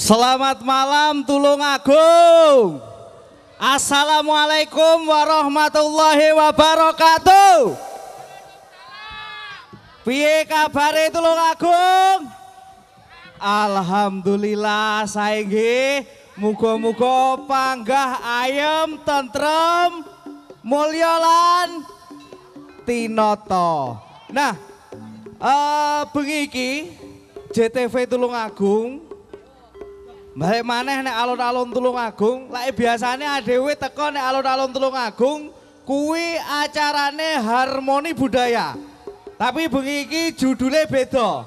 Selamat malam Tulung Agung. Assalamualaikum warahmatullahi wabarakatuh. Piye Tulung Agung? Alhamdulillah nggih muga-muga panggah ayem tentrem mulya lan tinoto. Nah, eh bengi iki JTV Tulung Balik maneh nek alun-alun Tulung Agung, lek biasane adewe teko nek alun-alun Tulung Agung kuwi acarane harmoni budaya. Tapi bengi iki judule beda.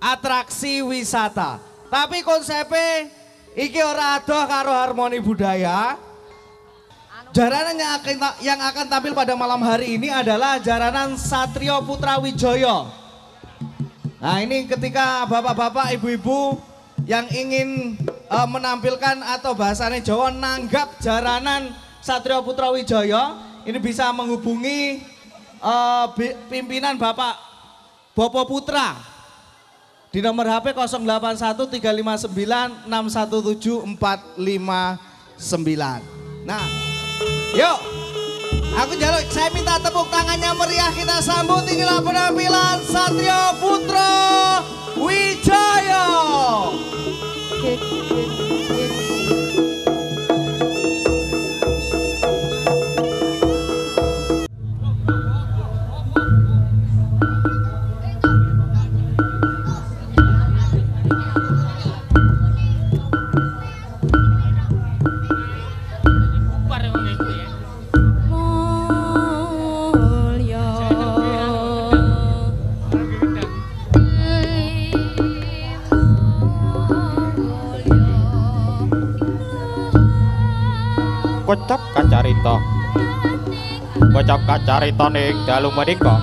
Atraksi wisata. Tapi konsepnya iki ora adoh karo harmoni budaya. Jaranan yang akan, yang akan tampil pada malam hari ini adalah jaranan Satrio Putra Wijoyo. Nah ini ketika bapak-bapak, ibu-ibu yang ingin uh, menampilkan atau bahasanya Jawa nanggap jaranan Satrio Putra Wijaya ini bisa menghubungi uh, pimpinan Bapak Bopo Putra di nomor HP 081 359 617 459. Nah, yuk Aku jaluk, saya minta tepuk tangannya meriah kita sambut inilah penampilan Satrio Putra Wijaya. Kocap kacarita. Kocap kacarita ning dalu menika.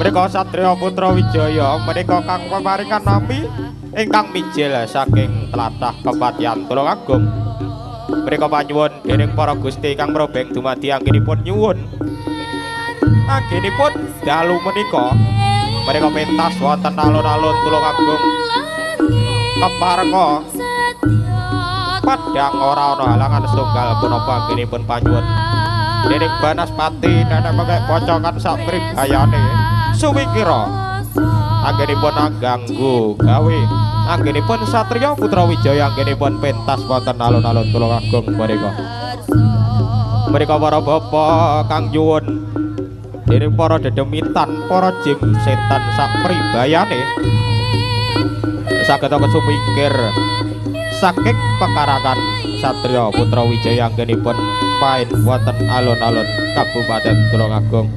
Menika Satria Putra Wijaya menika kang pemaringan nami ingkang mijil saking tlatah Kepatihan Tulungagung. Menika panyuwun dening para Gusti kang mrobeng dumadi anggenipun nyuwun. Anggenipun dalu menika menika pentas wonten alun-alun Tulungagung. Keparengka padang ora ana halangan setunggal punapa pun panyuwun. Dening Banaspati nenek mengke pocongan sak pribahayane sumikira anggenipun angganggu gawe anggenipun Satria Putra Wijaya anggenipun pentas wonten alun-alun Tulungagung mriku mriku para bapak kang nyuwun. Dening para dedemitan para jim setan sak pribahayane saged sumikir saking pekarangan Satrio Putra Wijaya anggenipun pain wonten alun-alun Kabupaten Tulungagung.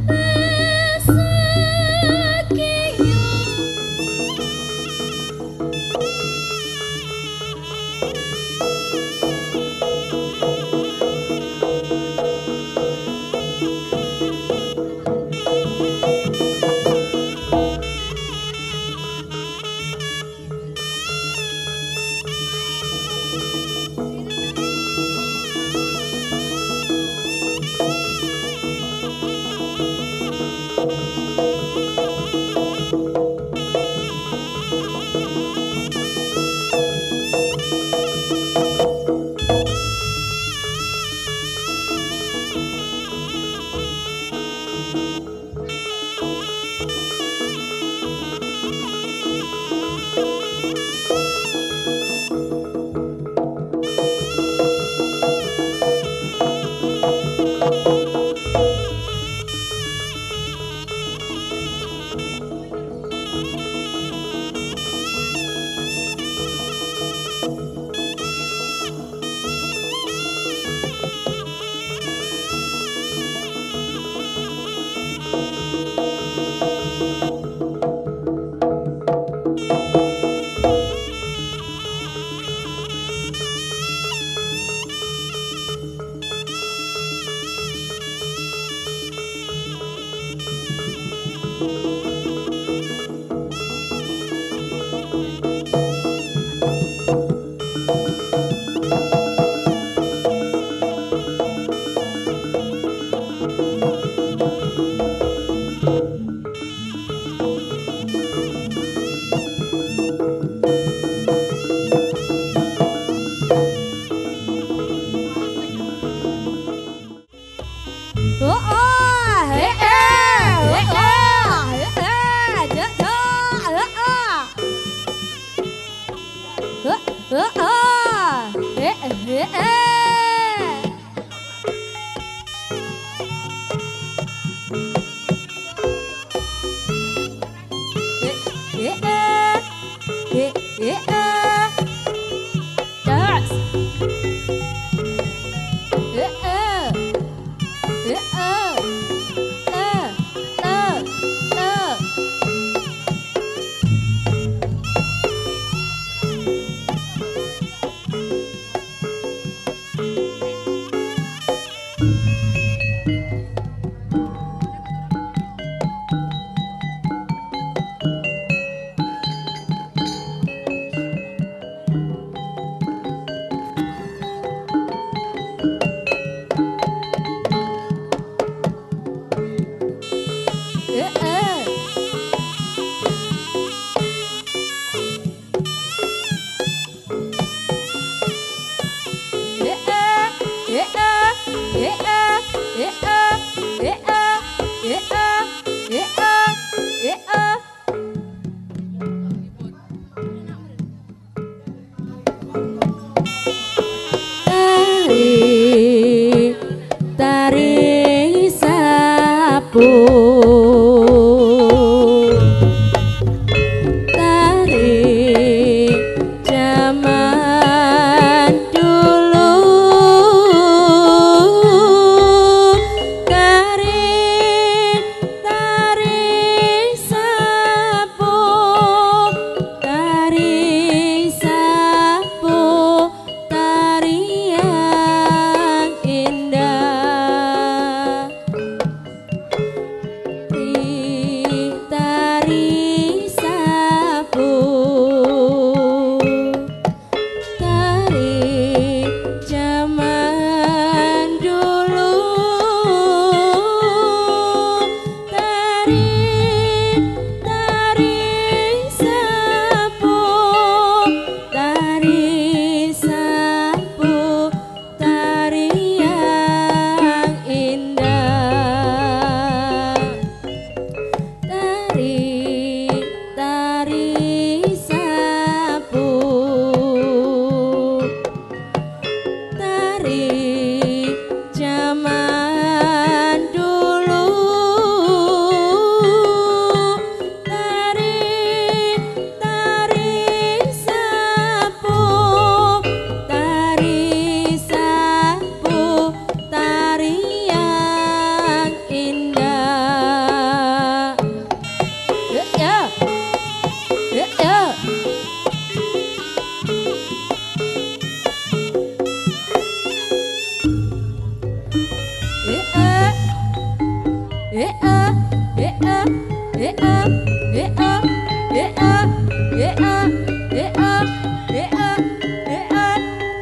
Yeah.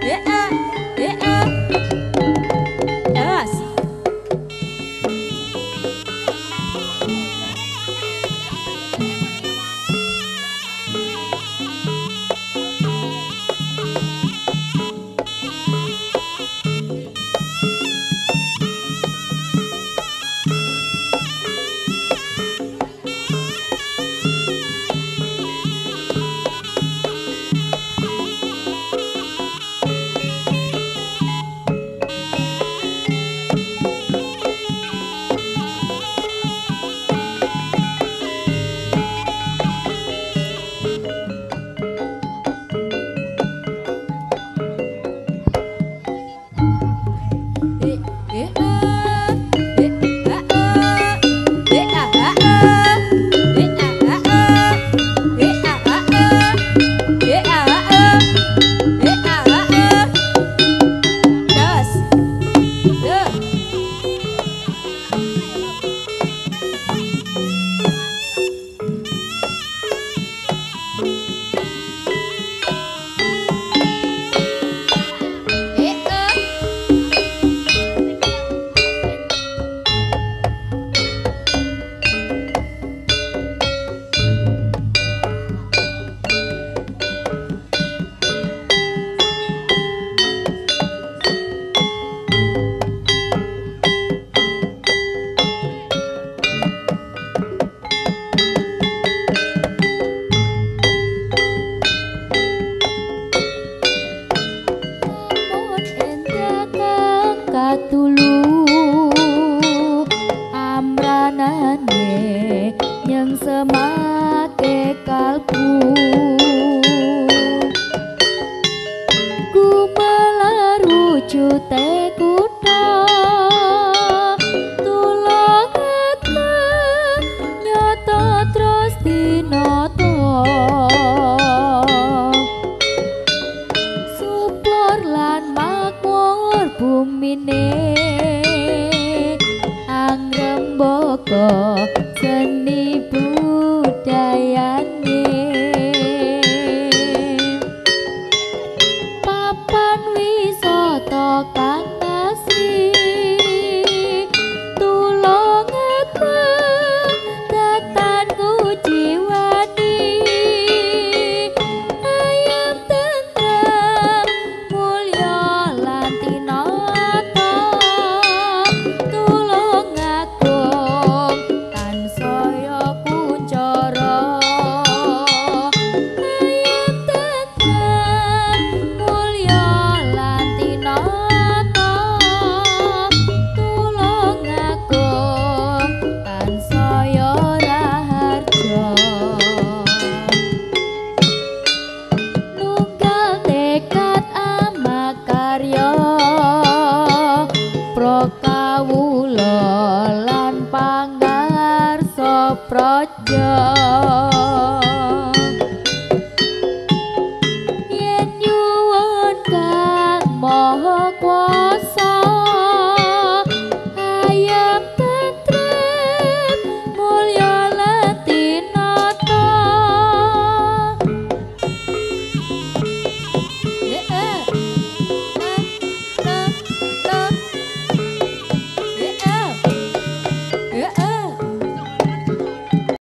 别 Có 和光。